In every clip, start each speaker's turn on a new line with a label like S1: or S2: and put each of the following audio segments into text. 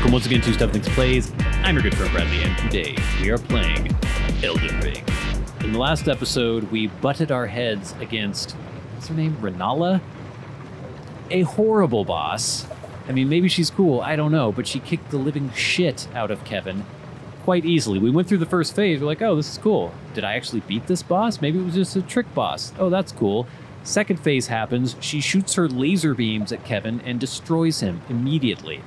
S1: Welcome once again to Stuff Things Plays. I'm your good friend Bradley, and today we are playing Elden Ring. In the last episode, we butted our heads against what's her name, Renala, a horrible boss. I mean, maybe she's cool, I don't know, but she kicked the living shit out of Kevin quite easily. We went through the first phase, we're like, oh, this is cool. Did I actually beat this boss? Maybe it was just a trick boss. Oh, that's cool. Second phase happens, she shoots her laser beams at Kevin and destroys him immediately.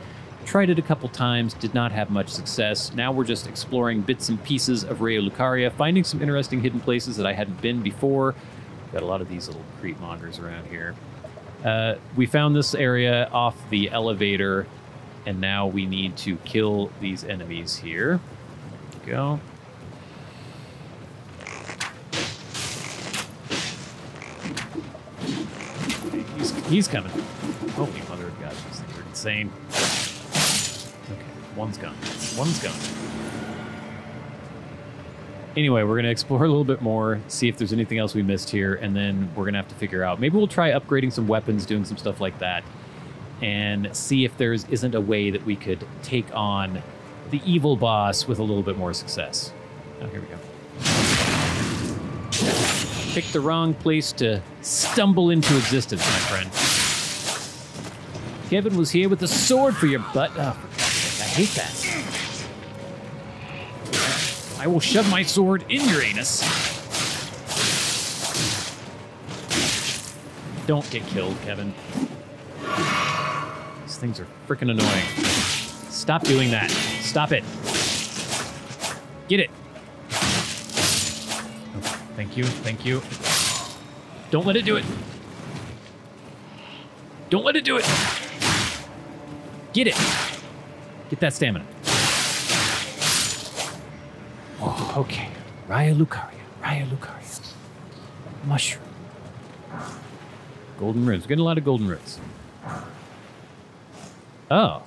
S1: Tried it a couple times, did not have much success. Now we're just exploring bits and pieces of Raya Lucaria, finding some interesting hidden places that I hadn't been before. Got a lot of these little creep mongers around here. Uh, we found this area off the elevator, and now we need to kill these enemies here. Go. He's, he's coming. Holy mother of God, these things are insane. One's gone. One's gone. Anyway, we're going to explore a little bit more, see if there's anything else we missed here, and then we're going to have to figure out. Maybe we'll try upgrading some weapons, doing some stuff like that, and see if there's isn't a way that we could take on the evil boss with a little bit more success. Oh, here we go. Picked the wrong place to stumble into existence, my friend. Kevin was here with a sword for your butt. Oh, hate that. I will shove my sword in your anus. Don't get killed, Kevin. These things are freaking annoying. Stop doing that. Stop it. Get it. Thank you. Thank you. Don't let it do it. Don't let it do it. Get it. Get that stamina. Oh, okay. Raya Lucaria. Raya Lucaria. Mushroom. Golden. We're getting a lot of golden runes. Oh.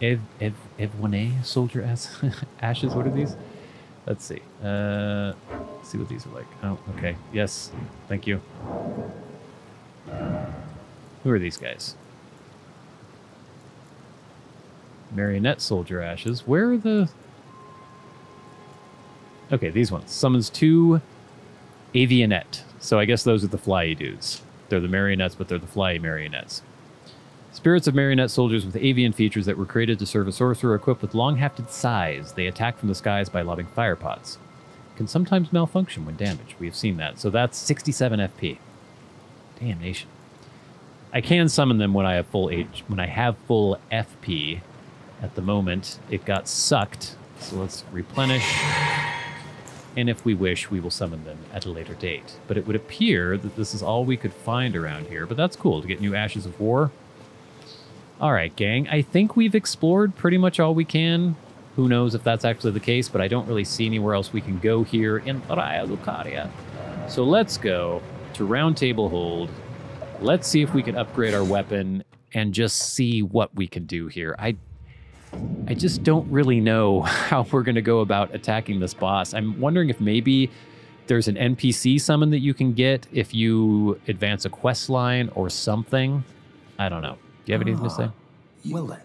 S1: Ev Ev Evwane soldier ass ashes. What are these? Let's see. Uh, let's see what these are like. Oh, okay. Yes. Thank you. Who are these guys? Marionette soldier ashes. Where are the? Okay, these ones. Summons two avionette. So I guess those are the flyy dudes. They're the marionettes, but they're the flyy marionettes. Spirits of marionette soldiers with avian features that were created to serve a sorcerer equipped with long-hafted scythes. They attack from the skies by lobbing fire pots. Can sometimes malfunction when damaged. We have seen that. So that's 67 FP. Damnation. I can summon them when I have full H when I have full FP. At the moment, it got sucked. So let's replenish. And if we wish, we will summon them at a later date. But it would appear that this is all we could find around here. But that's cool to get new Ashes of War. All right, gang. I think we've explored pretty much all we can. Who knows if that's actually the case, but I don't really see anywhere else we can go here in Raya Lucaria. So let's go to Round Table Hold. Let's see if we can upgrade our weapon and just see what we can do here. I I just don't really know how we're going to go about attacking this boss. I'm wondering if maybe there's an NPC summon that you can get if you advance a quest line or something. I don't know. Do you have anything to ah, say?
S2: Well then,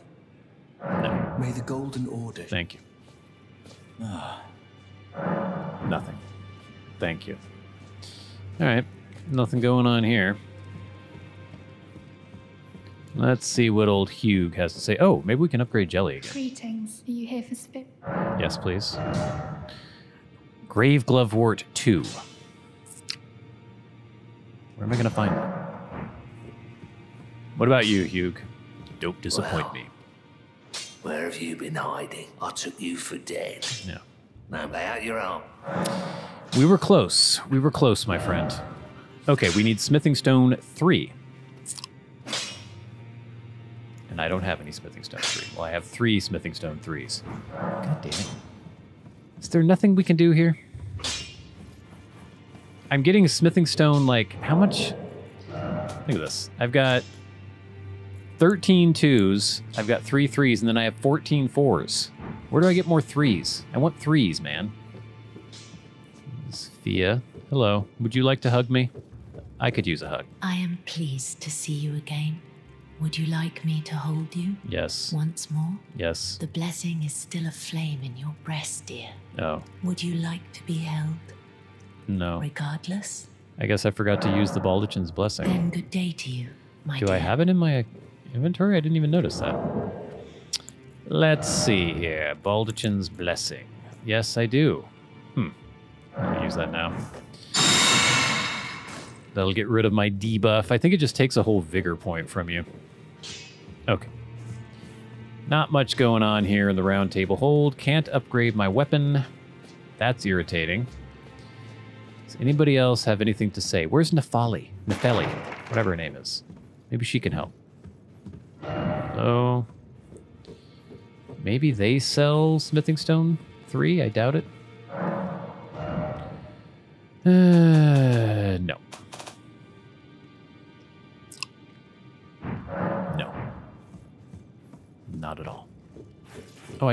S1: No.
S2: may the Golden Order.
S1: Thank you. Ah. Nothing. Thank you. All right. Nothing going on here. Let's see what old Hugh has to say. Oh, maybe we can upgrade Jelly again.
S3: Greetings. Are you here for spirit?
S1: Yes, please. Grave Glovewort 2. Where am I going to find that? What about you, Hugh? Don't disappoint
S4: Well.
S1: me.
S4: Where have you been hiding? I took you for dead.
S1: No.
S4: Now lay out your arm.
S1: We were close. We were close, my friend. Okay, we need smithing stone 3. And I don't have any smithing stone 3. Well, I have 3 smithing stone 3s. God damn it. Is there nothing we can do here? I'm getting a smithing stone like how much? Look at this. I've got 13 twos, I've got three threes, and then I have 14 fours. Where do I get more threes? I want threes, man. Sophia, hello. Would you like to hug me? I could use a hug.
S5: I am pleased to see you again. Would you like me to hold you
S1: Yes.
S5: once more?
S1: Yes.
S5: The blessing is still aflame in your breast, dear.
S1: Oh,
S5: Would you like to be held
S1: no.
S5: regardless?
S1: I guess I forgot to use the Baldachin's blessing.
S5: Then good day to you, my
S1: Do
S5: dear.
S1: I have it in my inventory? I didn't even notice that. Let's see here. Baldachin's blessing. Yes, I do. Hmm. I'm gonna use that now. That'll get rid of my debuff. I think it just takes a whole vigor point from you. Okay. Not much going on here in the round table hold. Can't upgrade my weapon. That's irritating. Does anybody else have anything to say? Where's Nefali? Nefeli, whatever her name is. Maybe she can help. Oh. Maybe they sell Smithing Stone 3? I doubt it. Uh,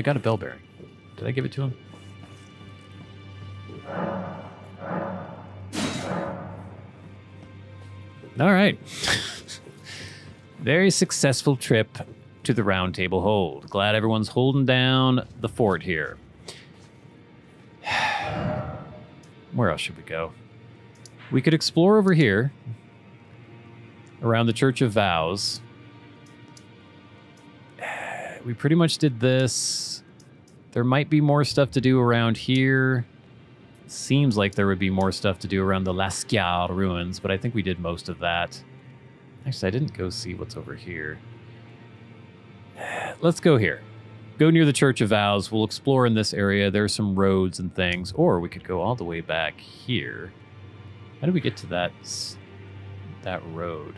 S1: I got a bell bearing. Did I give it to him? All right. Very successful trip to the Round Table Hold. Glad everyone's holding down the fort here. Where else should we go? We could explore over here around the Church of Vows. We pretty much did this. There might be more stuff to do around here. Seems like there would be more stuff to do around the Laskyar ruins, but I think we did most of that. Actually, I didn't go see what's over here. Let's go here. Go near the Church of Vows. We'll explore in this area. There's some roads and things. Or we could go all the way back here. How do we get to that that road?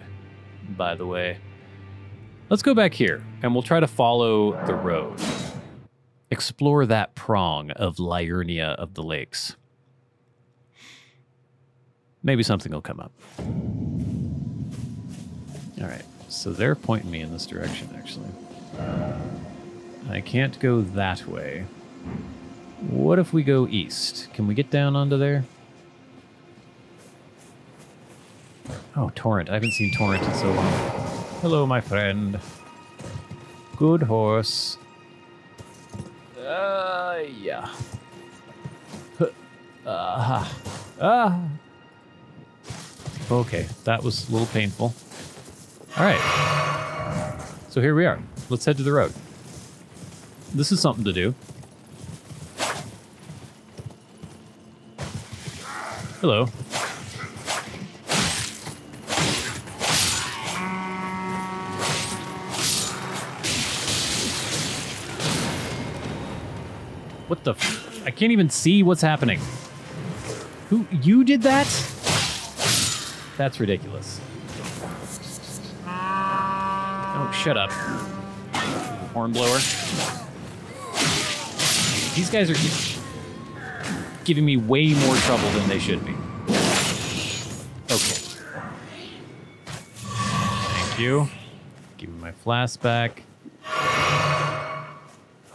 S1: By the way, let's go back here and we'll try to follow the road. Explore that prong of Liurnia of the Lakes. Maybe something will come up. All right, so they're pointing me in this direction, actually. I can't go that way. What if we go east? Can we get down onto there? Oh, Torrent. I haven't seen Torrent in so long. Hello, my friend. Good horse. Uh, yeah. Huh. Uh, ah. Okay, that was a little painful. All right. So here we are. Let's head to the road. This is something to do. Hello. What the? F- I can't even see what's happening. Who? You did that? That's ridiculous. Oh, shut up. Hornblower. These guys are gi- giving me way more trouble than they should be. Okay. Thank you. Give me my flask back.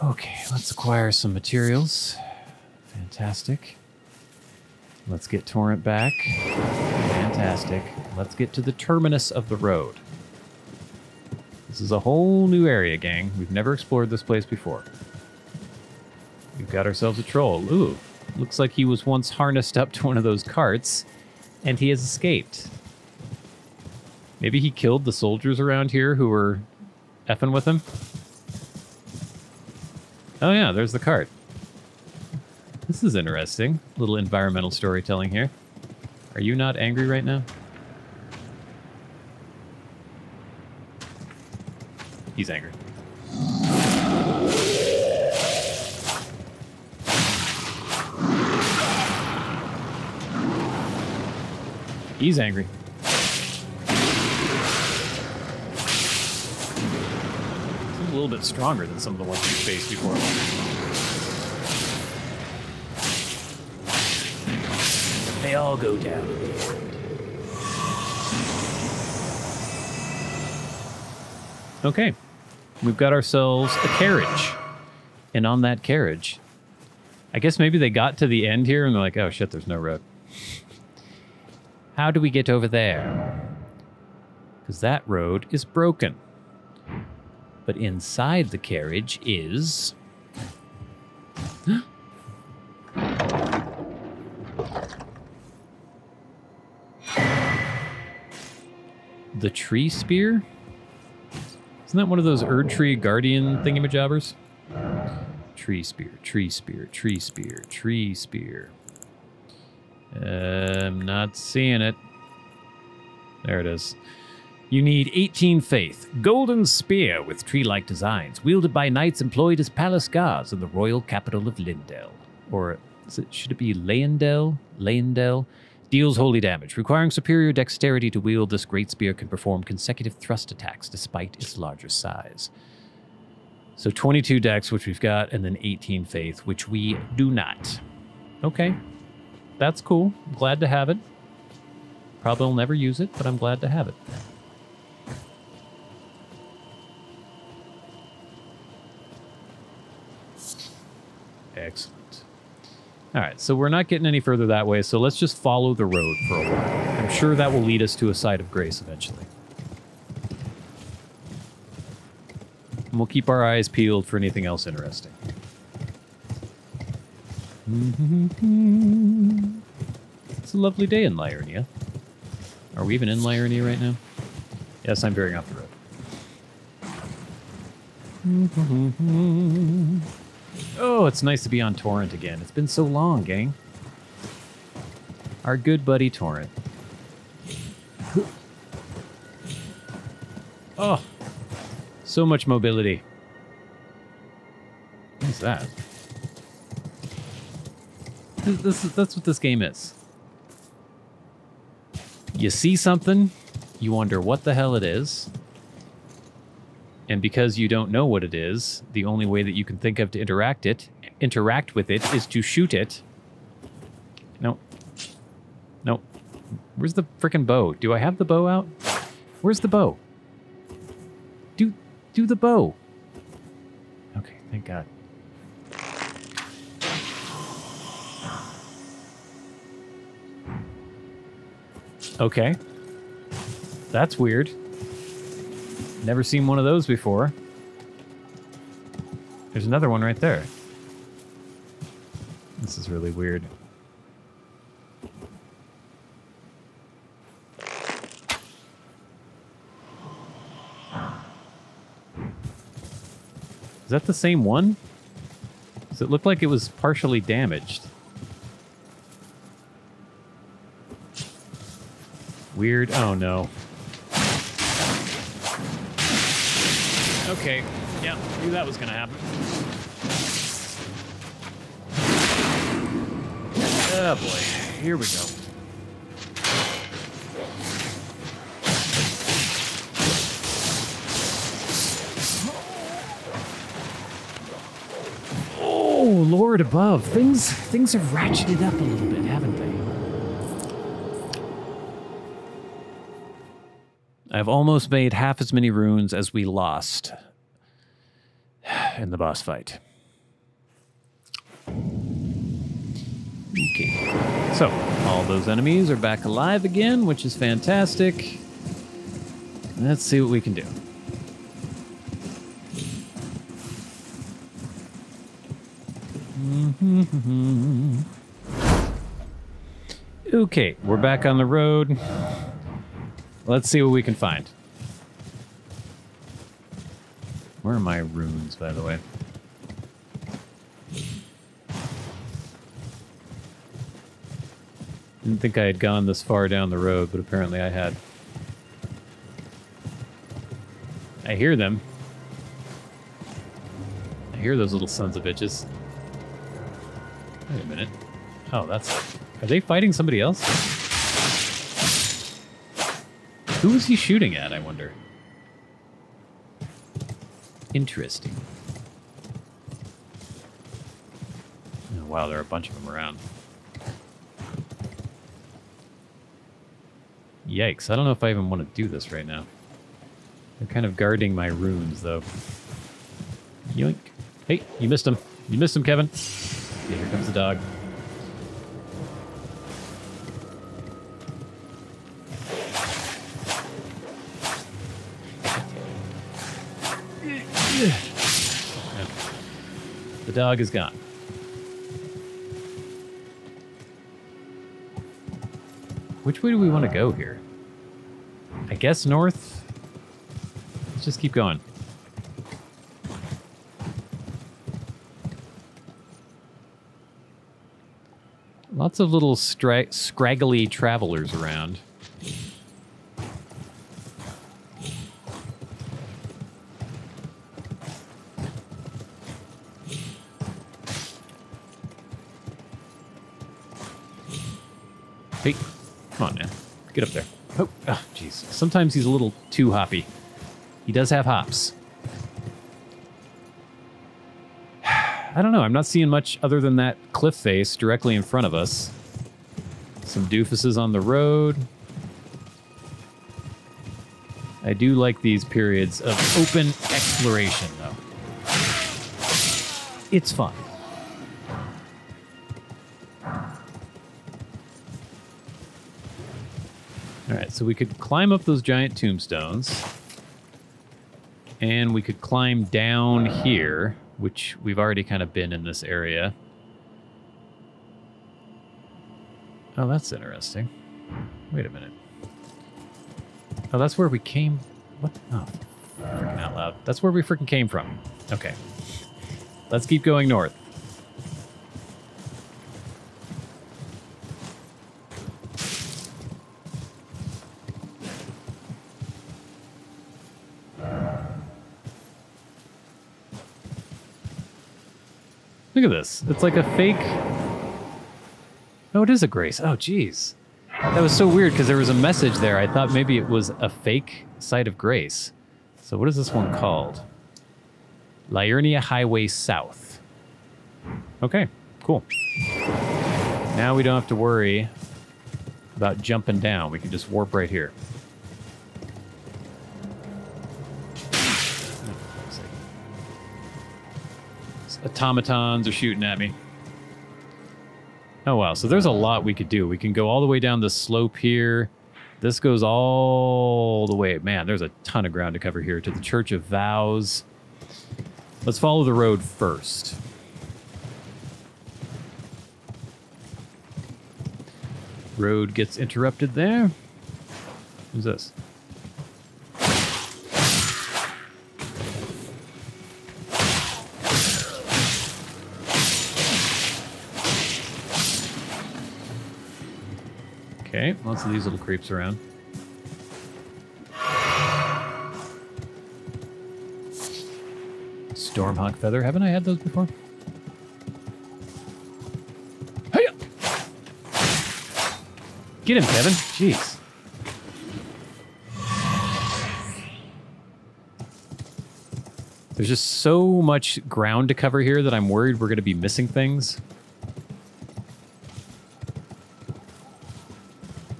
S1: Okay, let's acquire some materials. Fantastic. Let's get Torrent back. Fantastic. Let's get to the terminus of the road. This is a whole new area, gang. We've never explored this place before. We've got ourselves a troll. Ooh, looks like he was once harnessed up to one of those carts, and he has escaped. Maybe he killed the soldiers around here who were effing with him? Oh yeah, there's the cart. This is interesting. Little environmental storytelling here. Are you not angry right now? He's angry. He's angry. Little bit stronger than some of the ones we've faced before. They all go down. in the end. Okay, we've got ourselves a carriage. And on that carriage, I guess maybe they got to the end here and they're like, oh shit, there's no road. How do we get over there? Because that road is broken. But inside the carriage is. the tree spear? Isn't that one of those Erd Tree Guardian thingamajobbers? Tree spear, tree spear, tree spear, tree spear. I'm not seeing it. There it is. You need 18 faith. Golden spear with tree-like designs, wielded by knights employed as palace guards in the royal capital of Lindell. Or it, should it be Leyndell? Leyndell? Deals holy damage. Requiring superior dexterity to wield this great spear can perform consecutive thrust attacks despite its larger size. So 22 dex, which we've got, and then 18 faith, which we do not. Okay. That's cool. Glad to have it. Probably will never use it, but I'm glad to have it. Excellent. All right, so we're not getting any further that way, so let's just follow the road for a while. I'm sure that will lead us to a site of grace eventually. And we'll keep our eyes peeled for anything else interesting. It's a lovely day in Liurnia. Are we even in Liurnia right now? Yes, I'm veering off the road. Oh, it's nice to be on Torrent again. It's been so long, gang. Our good buddy Torrent. Oh, so much mobility. What's that? This, this, that's what this game is. You see something, you wonder what the hell it is, and because you don't know what it is, the only way that you can think of to interact it, interact with it, is to shoot it. No. No. Where's the frickin' bow? Do I have the bow out? Where's the bow? Do do the bow. Okay, thank God. Okay. That's weird. Never seen one of those before. There's another one right there. This is really weird. Is that the same one? Does it look like it was partially damaged? Weird. Oh no. Okay. Yeah, knew that was gonna happen. Oh boy. Here we go. Oh, Lord above. Things things have ratcheted up a little bit, haven't they? I've almost made half as many runes as we lost in the boss fight. Okay. So, all those enemies are back alive again, which is fantastic. Let's see what we can do. Okay, we're back on the road. Let's see what we can find. Where are my runes, by the way? Didn't think I had gone this far down the road, but apparently I had. I hear them. I hear those little sons of bitches. Wait a minute. Oh, that's... Are they fighting somebody else? Who is he shooting at, I wonder? Interesting. Oh, wow, there are a bunch of them around. Yikes, I don't know if I even want to do this right now. They're kind of guarding my runes, though. Yoink. Hey, you missed him. You missed him, Kevin. Yeah, here comes the dog. The dog is gone. Which way do we want to go here? I guess north. Let's just keep going. Lots of little scraggly travelers around. Hey, come on, man. Get up there. Oh, oh, jeez. Sometimes he's a little too hoppy. He does have hops. I don't know. I'm not seeing much other than that cliff face directly in front of us. Some doofuses on the road. I do like these periods of open exploration, though. It's fun. All right, so we could climb up those giant tombstones. And we could climb down here, which we've already kind of been in this area. Oh, that's interesting. Wait a minute. Oh, that's where we came. What? Oh, freaking out loud. That's where we freaking came from. Okay. Let's keep going north. This. It's like a fake. Oh, it is a grace. Oh, geez. That was so weird because there was a message there. I thought maybe it was a fake site of grace. So, what is this one called? Liurnia Highway South. Okay, cool. Now we don't have to worry about jumping down. We can just warp right here. Automatons are shooting at me. Oh wow, so there's a lot we could do. We can go all the way down the slope here. This goes all the way. Man, there's a ton of ground to cover here to the Church of Vows. Let's follow the road first. Road gets interrupted there. Who's this? Okay, lots of these little creeps around. Stormhawk feather. Haven't I had those before? Hey! Get him, Kevin. Jeez. There's just so much ground to cover here that I'm worried we're going to be missing things.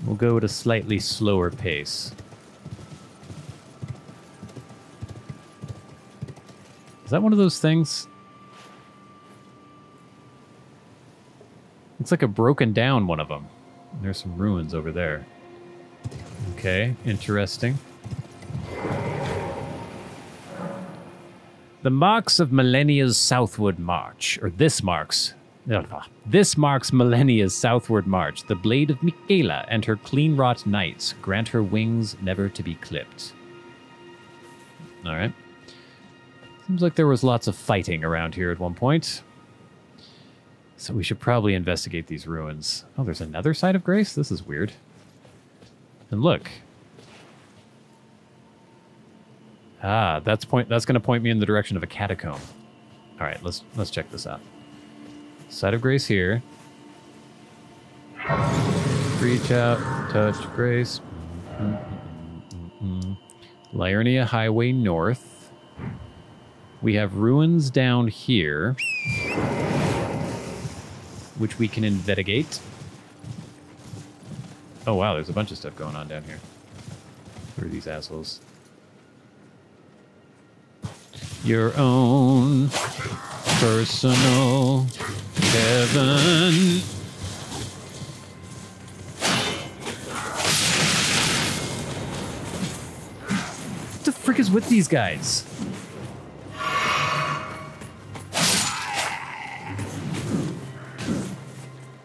S1: We'll go at a slightly slower pace. Is that one of those things? Looks like a broken down one of them. There's some ruins over there. Okay, interesting. The marks of Malenia's southward march, or this marks this marks Malenia's southward march. The blade of Miquella and her Cleanrot knights grant her wings never to be clipped. All right. Seems like there was lots of fighting around here at one point. So we should probably investigate these ruins. Oh, there's another side of Grace? This is weird. And look. Ah, that's point that's gonna point me in the direction of a catacomb. Alright, let's let's check this out. Side of Grace here. Reach out, touch Grace. Liurnia Highway North. We have ruins down here, which we can investigate. Oh wow, there's a bunch of stuff going on down here. Who are these assholes? Your own personal what the frick is with these guys?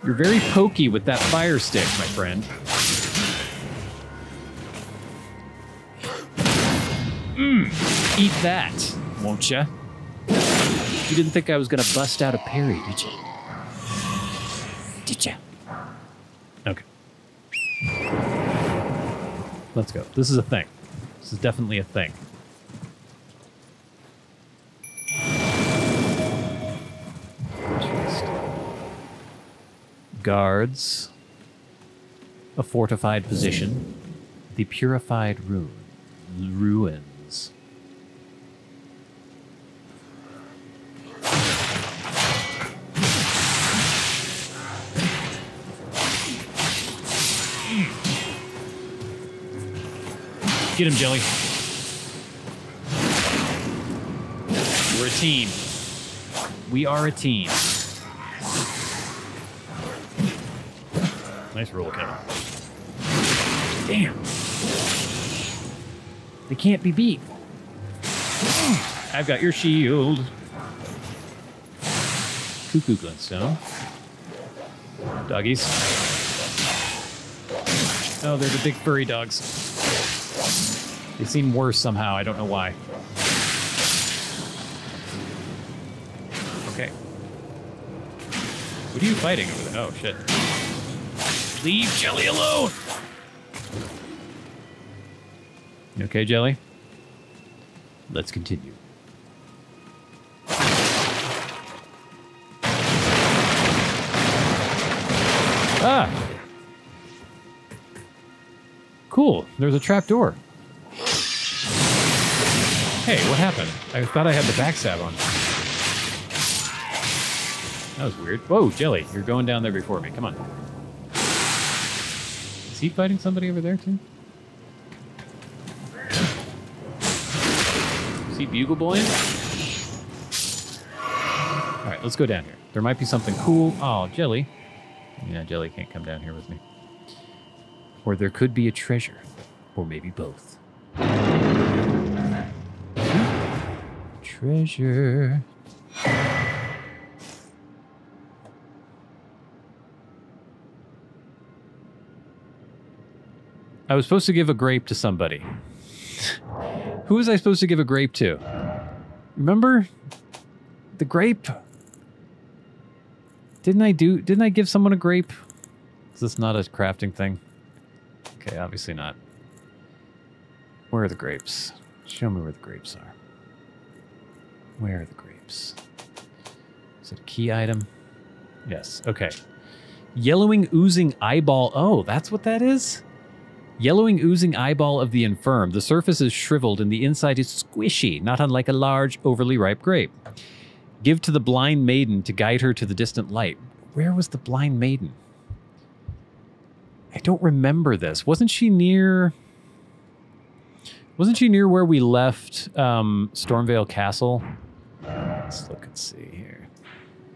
S1: You're very pokey with that fire stick, my friend. Hmm. eat that, won't ya? You didn't think I was gonna bust out a parry, did you? Let's go. This is a thing. This is definitely a thing. Guards, a fortified position, the purified ruin, ruins. Get him, Jelly. We're a team. We are a team. Nice roll, Kevin. Damn. They can't be beat. I've got your shield. Cuckoo Glintstone. Doggies. Oh, they're the big furry dogs. They seem worse somehow. I don't know why. Okay. What are you fighting over there? Oh, shit. Leave Jelly alone! You okay, Jelly? Let's continue. Ah! Cool. There's a trap door. Hey, what happened? I thought I had the backstab on. That was weird. Whoa, Jelly, you're going down there before me. Come on. Is he fighting somebody over there, too? Is he bugle boying? All right, let's go down here. There might be something cool. Oh, Jelly. Yeah, Jelly can't come down here with me. Or there could be a treasure. Or maybe both. Treasure. I was supposed to give a grape to somebody. Who was I supposed to give a grape to? Remember? The grape? Didn't I do didn't I give someone a grape? Is this not a crafting thing? Okay, obviously not. Where are the grapes? Show me where the grapes are. Where are the grapes? Is it a key item? Yes, okay. Yellowing oozing eyeball. Oh, that's what that is? Yellowing oozing eyeball of the infirm. The surface is shriveled and the inside is squishy, not unlike a large, overly ripe grape. Give to the blind maiden to guide her to the distant light. Where was the blind maiden? I don't remember this. Wasn't she near. Wasn't she near where we left um, Stormveil Castle? Let's look and see here.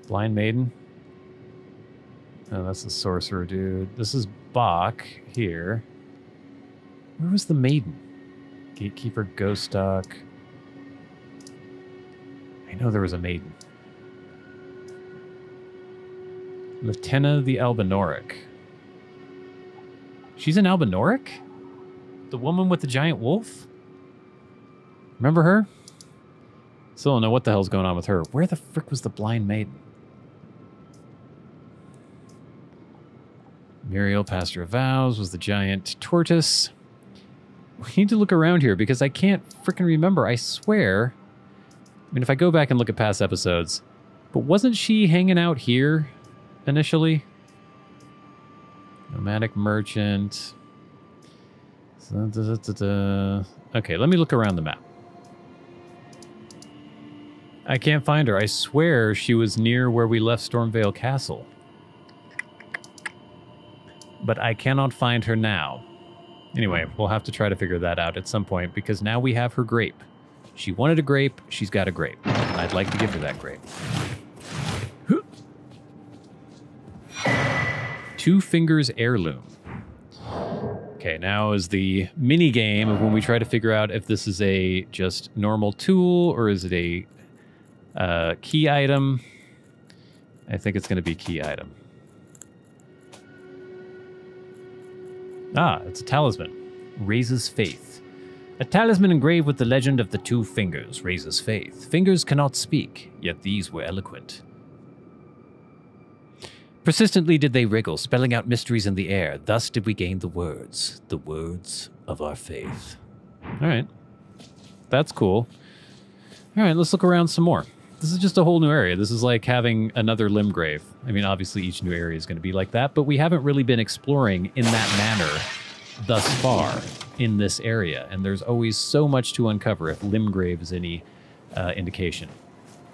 S1: Blind Maiden. Oh, that's the sorcerer dude. This is Bach here. Where was the maiden? Gatekeeper, Ghost. I know there was a maiden. Latenna the Albinoric. She's an Albinoric? The woman with the giant wolf? Remember her? Still don't know what the hell's going on with her. Where the frick was the blind maiden? Miriel, Pastor of Vows, was the giant tortoise. We need to look around here because I can't freaking remember. I swear. I mean, if I go back and look at past episodes, but wasn't she hanging out here initially? Nomadic merchant. Okay, let me look around the map. I can't find her. I swear she was near where we left Stormveil Castle. But I cannot find her now. Anyway, we'll have to try to figure that out at some point because now we have her grape. She wanted a grape, she's got a grape. I'd like to give her that grape. Two Fingers Heirloom. Okay, now is the mini game of when we try to figure out if this is a just normal tool or is it a uh, key item. I think it's going to be key item. Ah, it's a talisman. Raises faith. A talisman engraved with the legend of the two fingers raises faith. Fingers cannot speak, yet these were eloquent. Persistently did they wriggle, spelling out mysteries in the air. Thus did we gain the words, the words of our faith. All right. That's cool. All right, let's look around some more. This is just a whole new area. This is like having another Limgrave. I mean, obviously, each new area is going to be like that, but we haven't really been exploring in that manner thus far in this area. And there's always so much to uncover if Limgrave is any uh, indication.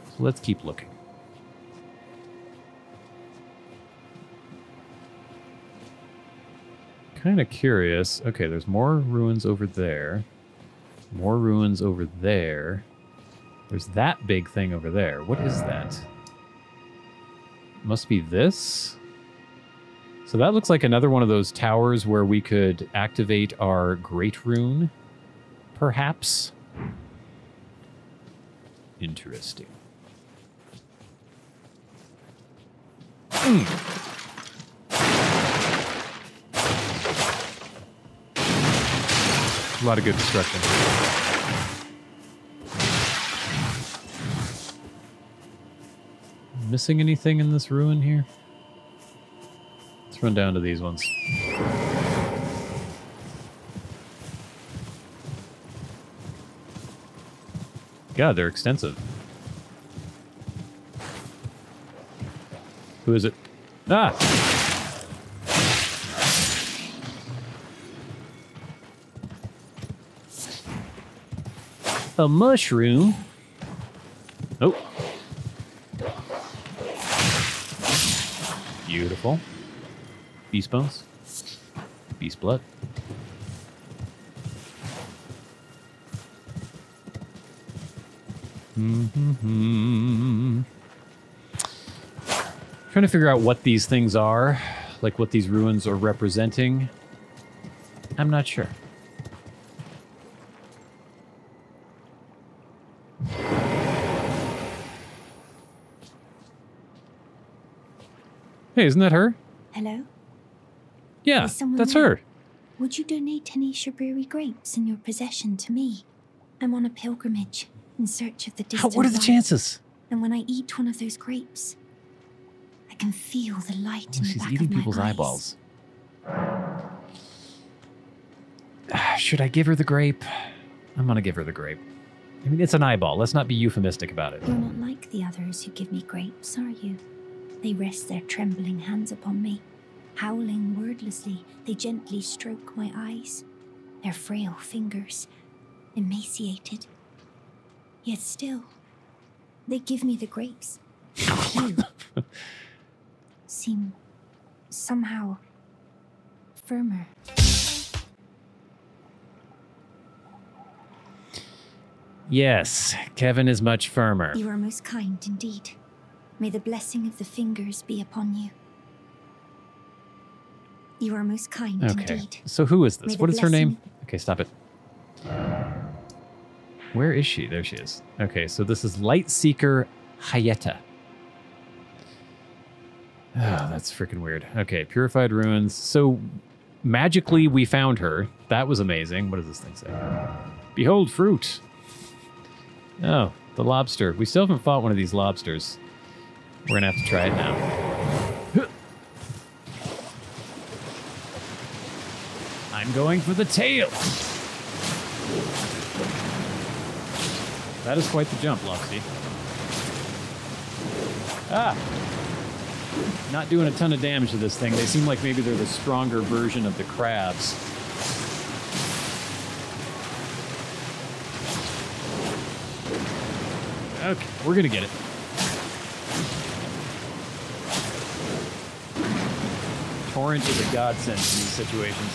S1: So let's keep looking. Kind of curious. Okay, there's more ruins over there. More ruins over there. There's that big thing over there. What is that? Must be this? So that looks like another one of those towers where we could activate our Great Rune, perhaps. Interesting. Hmm. A lot of good destruction. Missing anything in this ruin here? Let's run down to these ones. God, they're extensive. Who is it? Ah! A mushroom? Oh. Beast bones. Beast blood. hmm Trying to figure out what these things are, like what these ruins are representing. I'm not sure. Hey, isn't that her?
S3: Hello?
S1: Yeah, that's
S3: there?
S1: her.
S3: Would you donate any Shabriri grapes in your possession to me? I'm on a pilgrimage in search of the
S1: How,
S3: distant
S1: what are the
S3: light,
S1: chances?
S3: And when I eat one of those grapes, I can feel the light
S1: Oh,
S3: in the back
S1: eating
S3: of my
S1: people's
S3: eyes.
S1: eyeballs. Ah, Should I give her the grape? I'm gonna give her the grape. I mean, it's an eyeball. Let's not be euphemistic about it.
S3: You're not like the others who give me grapes, are you? They rest their trembling hands upon me. Howling wordlessly, they gently stroke my eyes. Their frail fingers, emaciated. Yet still, they give me the grapes. You seem somehow firmer.
S1: Yes, Kevin is much firmer.
S3: You are most kind indeed. May the blessing of the fingers be upon you. You are most kind
S1: Okay.
S3: indeed.
S1: So who is this? What is her name? Okay, stop it. Where is she? There she is. Okay, so this is Light Seeker Hyetta. Oh, that's freaking weird. Okay, Purified Ruins. So magically we found her. That was amazing. What does this thing say? Behold fruit. Oh, the lobster. We still haven't fought one of these lobsters. We're gonna have to try it now. I'm going for the tail. That is quite the jump, Loxy. Ah! Not doing a ton of damage to this thing. They seem like maybe they're the stronger version of the crabs. Okay, we're gonna get it. Torrent is a godsend in these situations.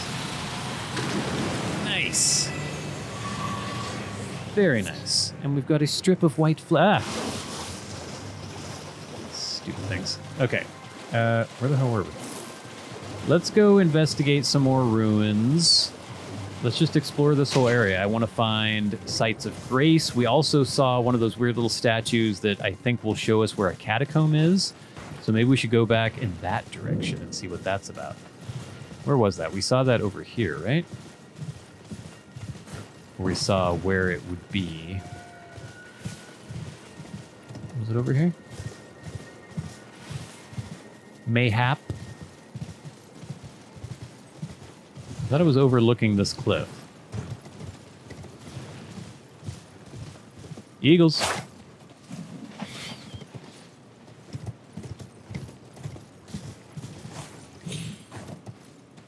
S1: Nice. Very nice. And we've got a strip of white fla- ah. Stupid things. Okay. Uh, where the hell were we? Let's go investigate some more ruins. Let's just explore this whole area. I want to find sites of grace. We also saw one of those weird little statues that I think will show us where a catacomb is. So maybe we should go back in that direction and see what that's about. Where was that? We saw that over here, right? We saw where it would be. Was it over here? Mayhap. I thought it was overlooking this cliff. Eagles.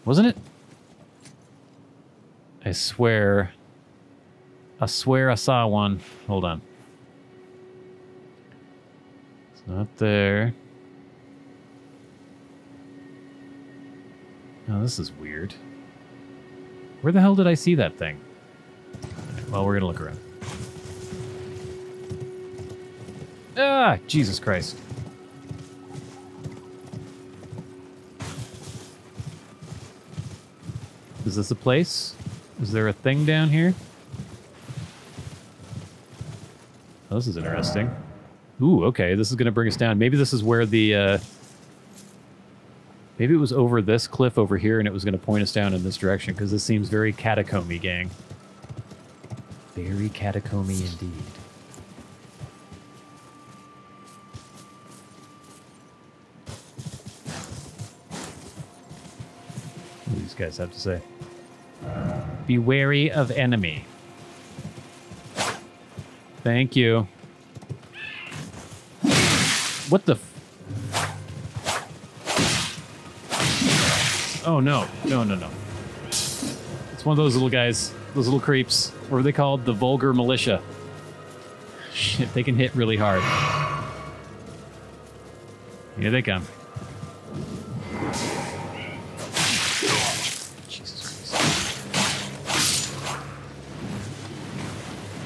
S1: Wasn't it? I swear. I swear I saw one. Hold on. It's not there. Oh, this is weird. Where the hell did I see that thing? Well, we're gonna look around. Ah, Jesus Christ. Is this a place? Is there a thing down here? Oh, this is interesting. Ooh, okay. This is going to bring us down. Maybe this is where the... Uh, maybe it was over this cliff over here and it was going to point us down in this direction because this seems very catacomby, gang. Very catacomby indeed. Guys have to say? Be wary of enemy. Thank you. What the? Oh no! No! No! No! It's one of those little guys, those little creeps. What are they called? The vulgar militia. Shit, they can hit really hard. Here they come.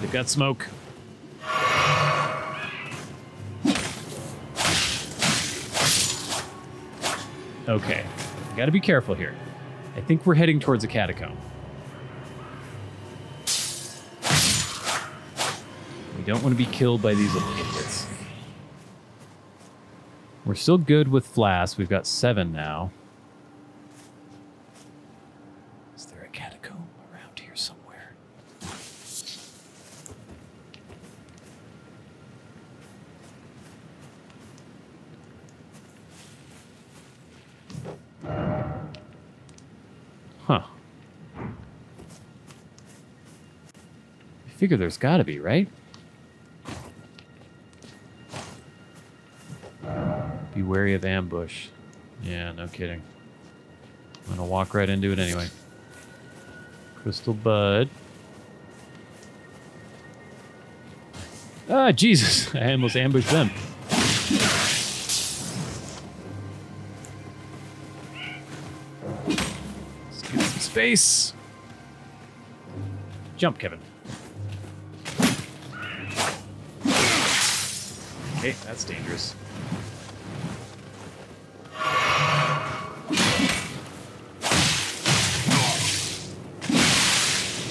S1: They've got smoke. Okay. Got to be careful here. I think we're heading towards a catacomb. We don't want to be killed by these little idiots. We're still good with flasks. We've got seven now. Is there a catacomb around here somewhere? Huh. I figure there's gotta be, right? Be wary of ambush. Yeah, no kidding. I'm gonna walk right into it anyway. Crystal Bud. Ah, Jesus! I almost ambushed them. Let's get some space. Jump, Kevin. Okay, that's dangerous.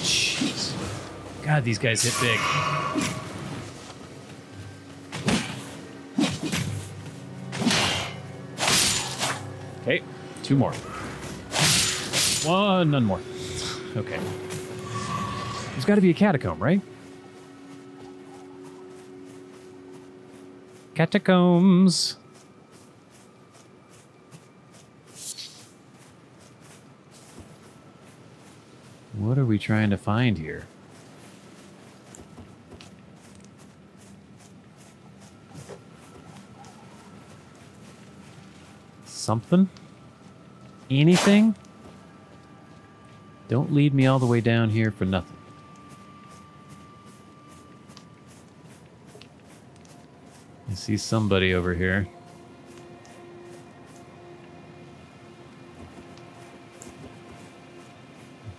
S1: Jeez. God, these guys hit big. Okay, two more. One, none more. Okay. There's got to be a catacomb, right? Catacombs. What are we trying to find here? Something? Anything? Don't lead me all the way down here for nothing. I see somebody over here.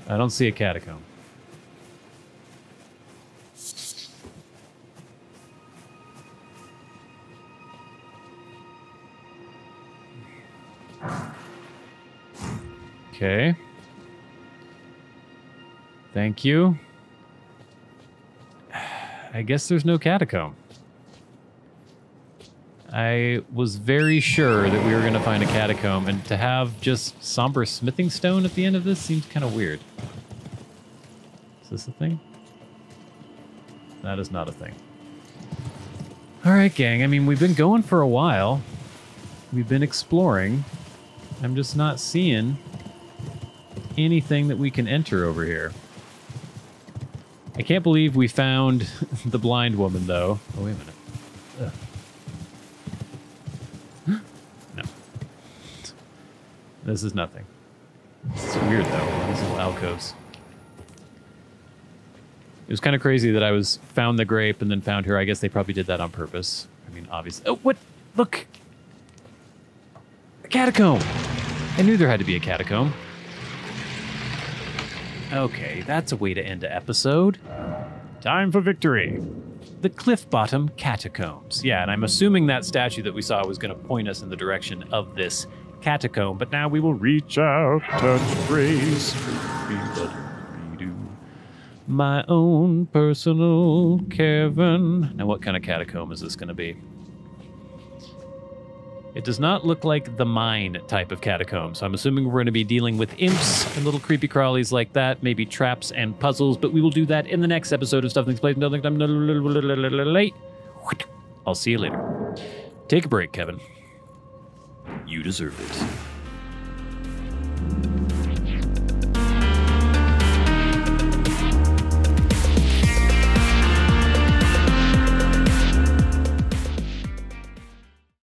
S1: I don't see a catacomb. Okay. Thank you. I guess there's no catacomb. I was very sure that we were going to find a catacomb, and to have just somber smithing stone at the end of this seems kind of weird. Is this a thing? That is not a thing. All right, gang. I mean, we've been going for a while. We've been exploring. I'm just not seeing anything that we can enter over here. I can't believe we found the blind woman, though. Oh, wait a minute. Ugh. This is nothing. It's weird, though. These little alcoves. It was kind of crazy that I was found the grape and then found her. I guess they probably did that on purpose. I mean, obviously. Oh, what? Look! A catacomb! I knew there had to be a catacomb. Okay, that's a way to end an episode. Time for victory. The Cliffbottom Catacombs. Yeah, and I'm assuming that statue that we saw was going to point us in the direction of this catacomb, but now we will reach out, touch, grace, my own personal cavern. Now, what kind of catacomb is this going to be? It does not look like the mine type of catacomb, so I'm assuming we're going to be dealing with imps and little creepy crawlies like that, maybe traps and puzzles, but we will do that in the next episode of Stuff Things Played Until next time. I'll see you later. Take a break, Kevin. You deserve it.